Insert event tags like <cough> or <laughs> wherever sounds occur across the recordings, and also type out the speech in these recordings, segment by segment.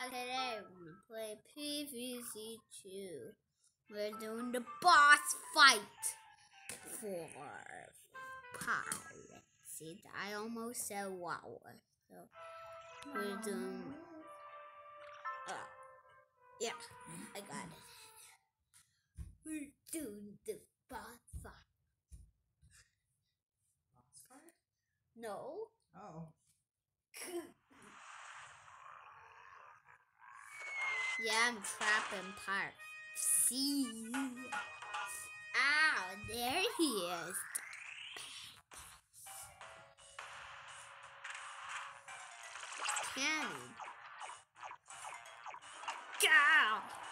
Today we're gonna play PVZ2. We're doing the boss fight for pirates. See, I almost said wow. So we're doing. Uh, yeah, I got it. We're doing the boss fight. Boss fight? No. Oh. Yeah, I'm trapped in part C. Ow, oh, there he is. Cannon. Go!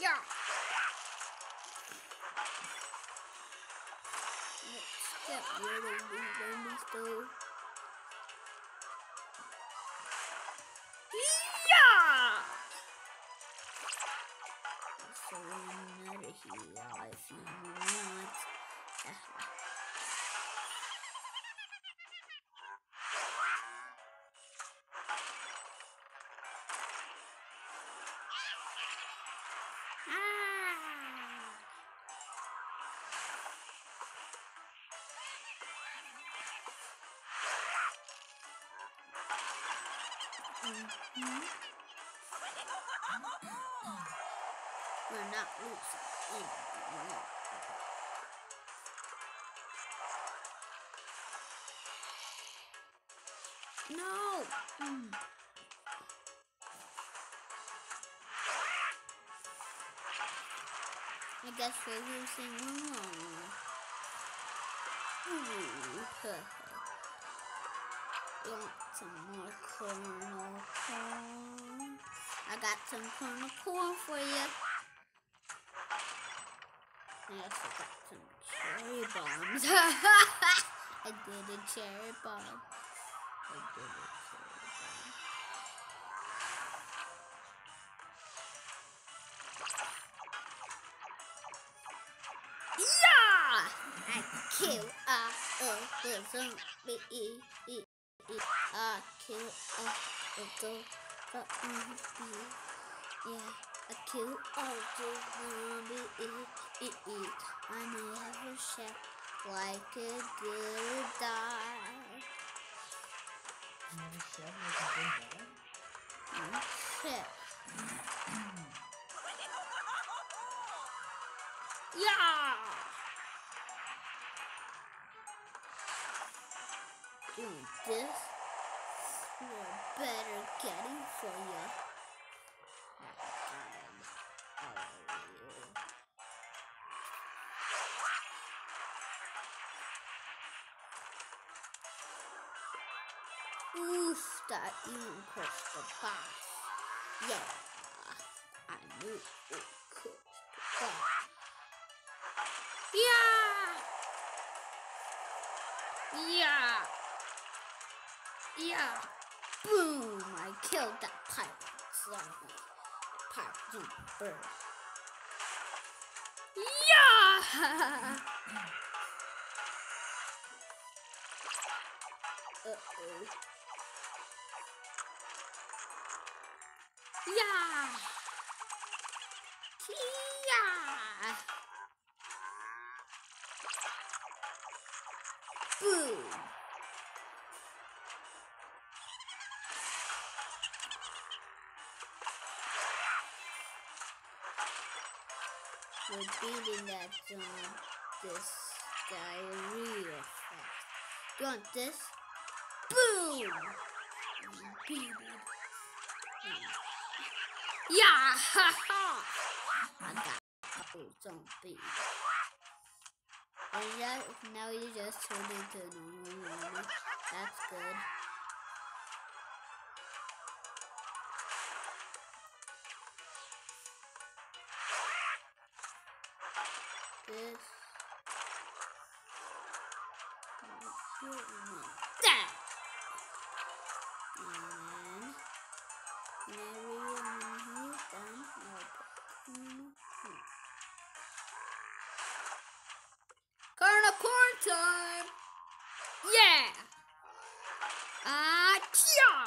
Yeah. Let's get rid of these enemies though. Mm-hmm. We're not losing anymore. No! I guess we're losing one <laughs> want some more corn? I got some kernel corn for you. I also got some cherry bombs. <laughs> I did a cherry bomb. I did a cherry bomb. Yeah! I kill a, a, a zombie. I kill a, a zo- zombie. Yeah, I kill a zombie. E, e, e. I never shall like a good die. Another shed with a good? Oh, shit. Yeah! Doing this, we're better getting for you. Oof, that even pushed the boss. Yeah, I knew it could. But yeah, yeah, yeah. Boom! I killed that pirate zombie. Pirate bird. Yeah! <laughs> Uh oh. Yeah! Yeah! We're beating that zone, this real fast. You want this? Boom! Yeah! <laughs> Ha ha! I got couple zombies. And yeah, now you just turned into a normal zombie. That's good. Put corner corn time! Yeah! Ah, chia!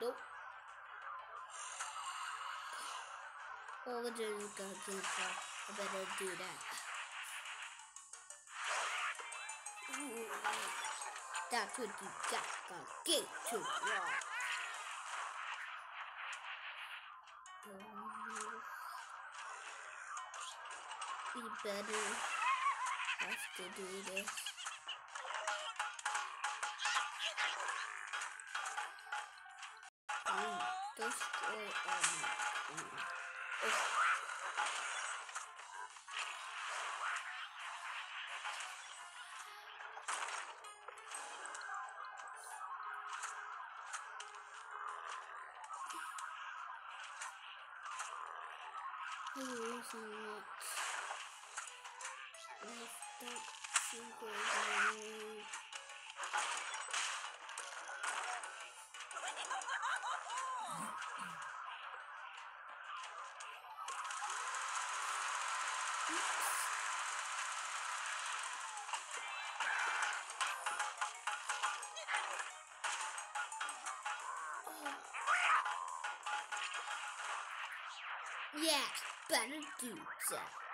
Nope. Well, we're just gonna. I better do that. Ooh, That's what you got. Gotta get to. We better have to do this. Mm, destroy all my food. Oh. I Yeah, better do that.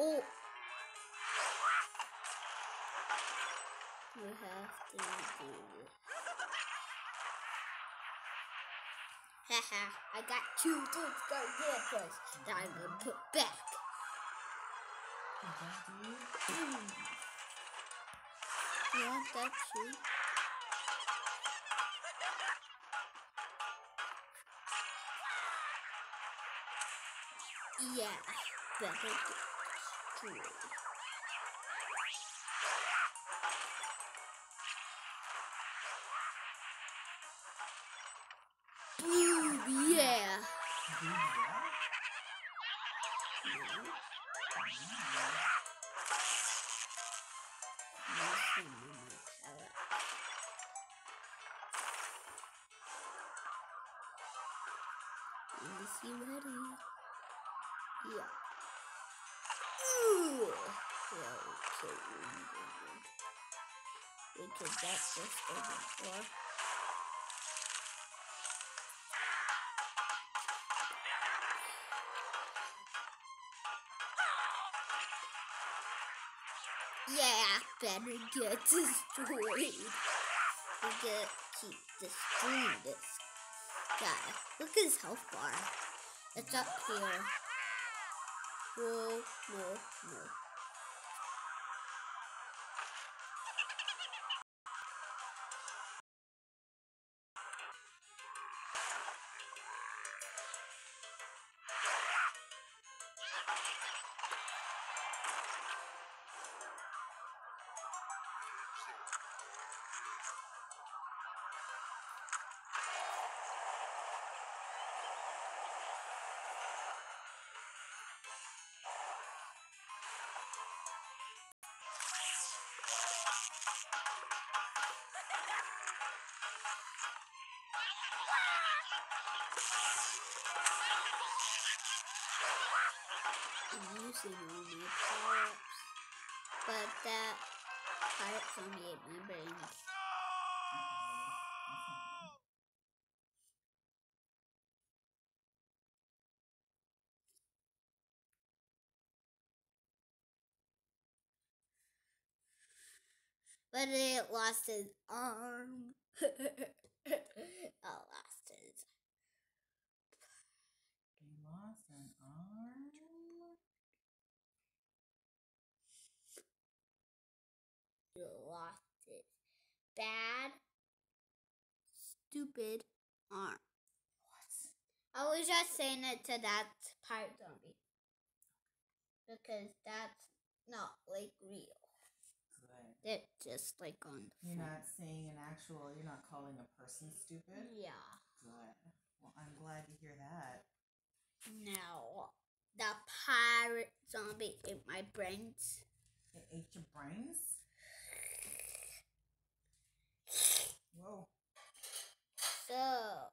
Oh. We have to do this. Haha, I got two things go here that I'm gonna put back. Hmm. That you? Yeah, that's. Yeah, better get. Boom, yeah. Do This over for. Yeah, better get destroyed. We gotta keep destroying this guy. Look at his health bar. It's up here. Whoa, no, no. I'm using all my power-ups. But that power-up's only ate my brains. But it lost his arm. <laughs> oh, wow. Bad, stupid arm. What? I was just saying it to that pirate zombie because that's not like real. Good. They're just like on the You're phone. not saying an actual. You're not calling a person stupid. Yeah. Good. Well, I'm glad to hear that. No, the pirate zombie ate my brains. It ate your brains. Whoa. So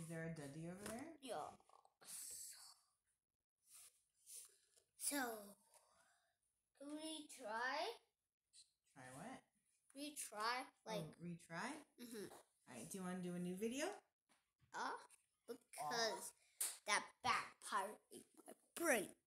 Is there a duddy over there? yes. So can we try? Try what? Retry like oh, retry. mhm. All right. Do you want to do a new video? uh because that bad part ate my brains.